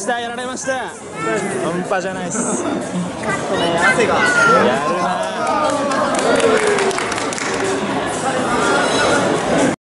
したやられました。半端じゃないっす。汗が。やるな。